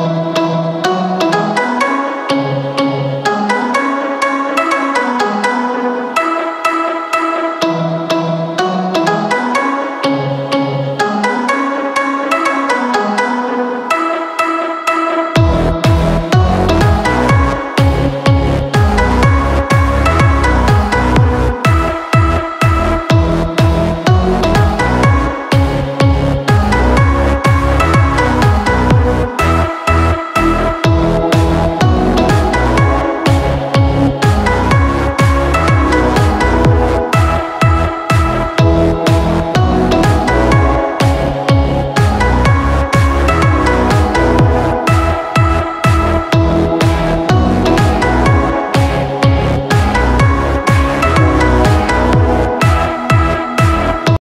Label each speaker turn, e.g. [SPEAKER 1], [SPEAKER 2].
[SPEAKER 1] Bye.